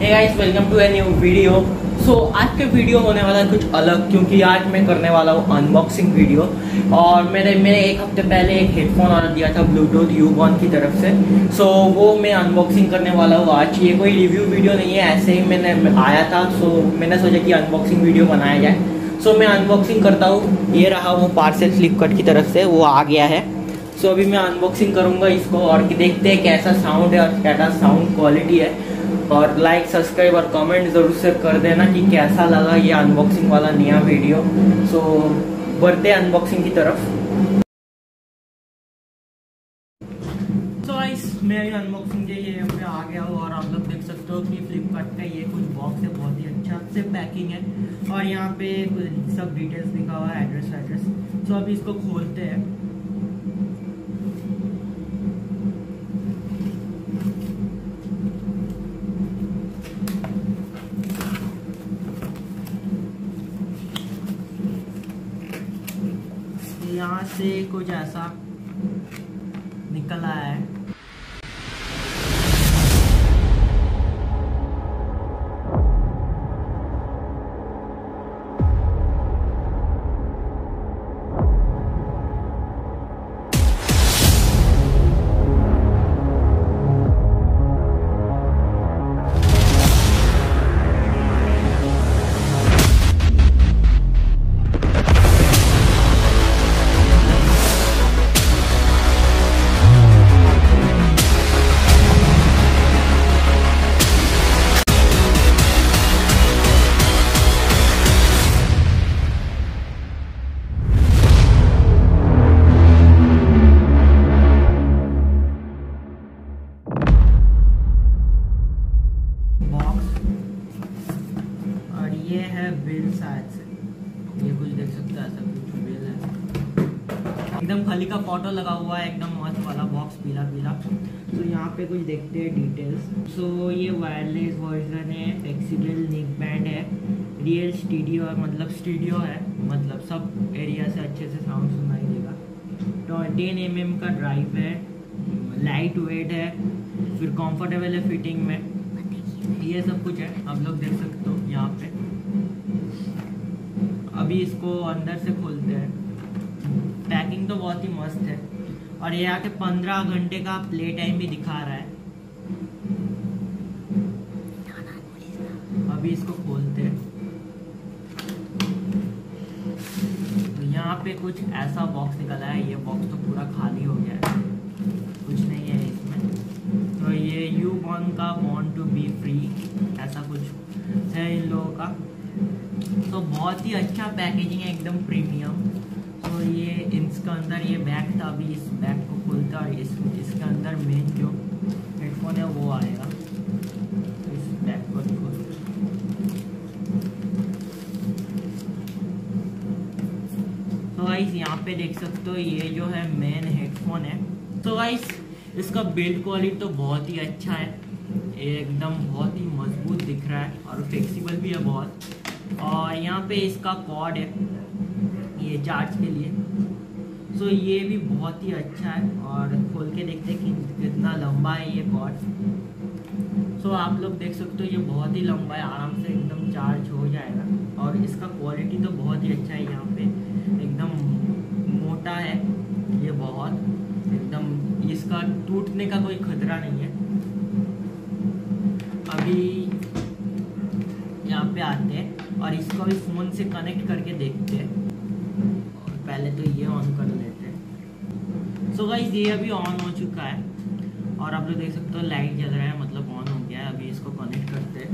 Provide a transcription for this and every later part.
Guys welcome to a new video so आज के video होने वाला है कुछ अलग क्योंकि आज मैं करने वाला हूँ अनबॉक्सिंग वीडियो और मैंने मैंने एक हफ़्ते पहले एक हेडफोन ऑर्डर दिया था ब्लूटूथ यूबॉन की तरफ़ से. सो so, वो मैं अनबॉक्सिंग करने वाला हूँ आज. ये कोई रिव्यू वीडियो नहीं है ऐसे ही मैंने आया था. सो so, मैंने सोचा कि अनबॉक्सिंग वीडियो बनाया जाए. सो so, मैं अनबॉक्सिंग करता हूँ. ये रहा वो पार्सल फ्लिपकार्ट की तरफ़ से वो आ गया है. सो so, अभी मैं अनबॉक्सिंग करूँगा इसको और देखते हैं कैसा साउंड है और कैसा साउंड क्वालिटी है. और लाइक सब्सक्राइब और कमेंट ज़रूर से कर देना कि कैसा लगा ये अनबॉक्सिंग वाला नया वीडियो सो बढ़ते अनबॉक्सिंग की तरफ़. मैं अनबॉक्सिंग के लिए पे आ गया हूँ और आप लोग देख सकते हो कि फ्लिपकार्ट का ये कुछ बॉक्स है, बहुत ही अच्छा से पैकिंग है. और यहाँ पे सब डिटेल्स लिखा हुआ है एड्रेस एड्रेस सो अभी इसको खोलते हैं. यहाँ से कुछ ऐसा निकल आया है। शायद से। ये कुछ देख सकते हैं ऐसा कुछ है। एकदम खाली का फ़ोटो लगा हुआ है एकदम मस्त वाला बॉक्स पीला पीला। तो यहाँ पे कुछ देखते हैं डिटेल्स सो so, ये वायरलेस वर्जन है फ्लेक्सिबल निक बैंड है। रियल स्टूडियो है मतलब स्टूडियो है। मतलब सब एरिया से अच्छे से साउंड सुनाई देगा। तो टेन एम mm का ड्राइव है। लाइट वेट है। फिर कंफर्टेबल है फिटिंग में। ये सब कुछ है आप लोग देख सकते हो यहाँ पे। अभी इसको अंदर से खोलते हैं। पैकिंग तो बहुत ही मस्त है। और ये आके पंद्रह घंटे का प्ले टाइम भी दिखा रहा है। अभी इसको खोलते हैं। तो यहाँ पे कुछ ऐसा बॉक्स निकला है, ये बॉक्स तो पूरा खाली हो गया है। कुछ नहीं है इसमें। तो ये यू बॉन का बॉन्ड टू बी फ्री ऐसा कुछ है इन लोगों का। तो बहुत ही अच्छा पैकेजिंग है, एकदम प्रीमियम तो ये इसके अंदर ये बैग था, अभी इस बैग को खुलता और इस, इसके अंदर मेन जो हेडफोन है, वो आएगा तो इस बैग को तो यहाँ पे देख सकते हो, ये जो है मेन हेडफोन है। तो गाइस इसका बिल्ड क्वालिटी तो बहुत ही अच्छा है। एकदम बहुत ही मज़बूत दिख रहा है और फ्लेक्सिबल भी है बहुत। और यहाँ पे इसका कॉर्ड है ये चार्ज के लिए। सो so, ये भी बहुत ही अच्छा है और खोल के देखते हैं कि कितना लंबा है ये कॉर्ड सो so, आप लोग देख सकते हो ये बहुत ही लंबा है आराम से एकदम चार्ज हो जाएगा। और इसका क्वालिटी तो बहुत ही अच्छा है यहाँ पे। एकदम मोटा है ये बहुत। एकदम इसका टूटने का कोई खतरा नहीं है। अभी यहाँ पे आते हैं। और इसको भी फ़ोन से कनेक्ट करके देखते हैं। और पहले तो ये ऑन कर लेते हैं। सो so गाइज़ ये अभी ऑन हो चुका है। और आप लोग देख सकते हो लाइट जल रहा है मतलब ऑन हो गया है। अभी इसको कनेक्ट करते हैं।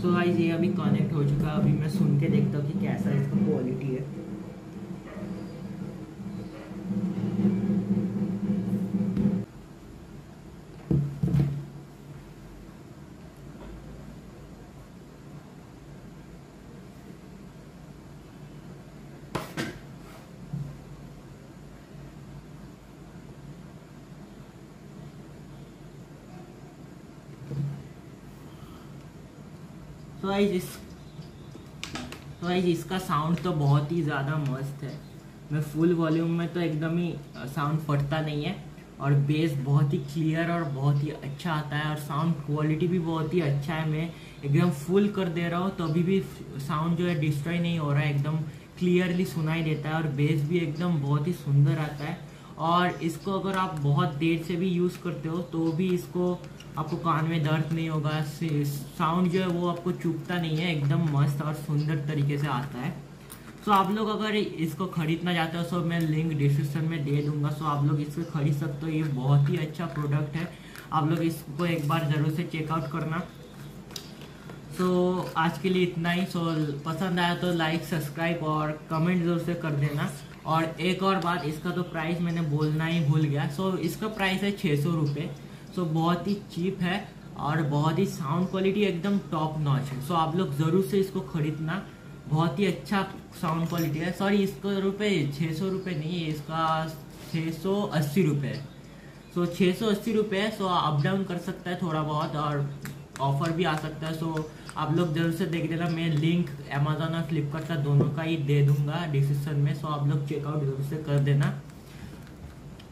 सो गाइस ये अभी कनेक्ट हो चुका है। अभी मैं सुन के देखता हूँ कि कैसा इसका क्वालिटी है। तो गाइज़ इस तो गाइज़ इसका साउंड तो बहुत ही ज़्यादा मस्त है। मैं फुल वॉल्यूम में तो एकदम ही साउंड फटता नहीं है और बेस बहुत ही क्लियर और बहुत ही अच्छा आता है और साउंड क्वालिटी भी बहुत ही अच्छा है। मैं एकदम फुल कर दे रहा हूँ तो अभी भी साउंड जो है डिस्ट्रॉय नहीं हो रहा है, एकदम क्लियरली सुनाई देता है और बेस भी एकदम बहुत ही सुंदर आता है। और इसको अगर आप बहुत देर से भी यूज़ करते हो तो भी इसको आपको कान में दर्द नहीं होगा साउंड जो है वो आपको चुपता नहीं है, एकदम मस्त और सुंदर तरीके से आता है। सो आप लोग अगर इसको खरीदना चाहते हो सो मैं लिंक डिस्क्रिप्शन में दे दूँगा। सो आप लोग इसको खरीद सकते हो, ये बहुत ही अच्छा प्रोडक्ट है। आप लोग इसको एक बार ज़रूर से चेकआउट करना। सो आज के लिए इतना ही। सो पसंद आया तो लाइक सब्सक्राइब और कमेंट ज़रूर से कर देना। और एक और बात, इसका तो प्राइस मैंने बोलना ही भूल गया। सो इसका प्राइस है छः सौ रुपये सो बहुत ही चीप है और बहुत ही साउंड क्वालिटी एकदम टॉप नॉच है। सो आप लोग ज़रूर से इसको खरीदना। बहुत ही अच्छा साउंड क्वालिटी है। सॉरी इसको रुपये छः सौ रुपये नहीं है इसका छः सौ अस्सी रुपये सो छः सौ अस्सी रुपये सो अप डाउन कर सकता है थोड़ा बहुत और ऑफ़र भी आ सकता है सो आप लोग ज़रूर से देख लेना, मैं लिंक अमेजोन और फ्लिपकार्ट का दोनों का ही दे दूँगा डिस्क्रिप्शन में सो आप लोग चेकआउट ज़रूर से कर देना।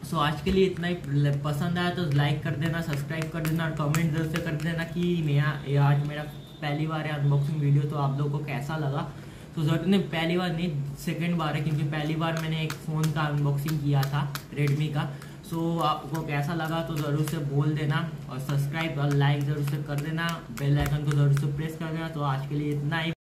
सो आज के लिए इतना ही पसंद आया तो लाइक कर देना सब्सक्राइब कर देना और कमेंट ज़रूर से कर देना कि मैं आज मेरा पहली बार है अनबॉक्सिंग वीडियो तो आप लोगों को कैसा लगा? तो ज़रूरत नहीं, पहली बार नहीं सेकेंड बार है, क्योंकि पहली बार मैंने एक फ़ोन का अनबॉक्सिंग किया था रेडमी का। सो so, आपको कैसा लगा तो ज़रूर से बोल देना और सब्सक्राइब और लाइक ज़रूर से कर देना। बेल आइकन को ज़रूर से प्रेस कर देना। तो आज के लिए इतना ही।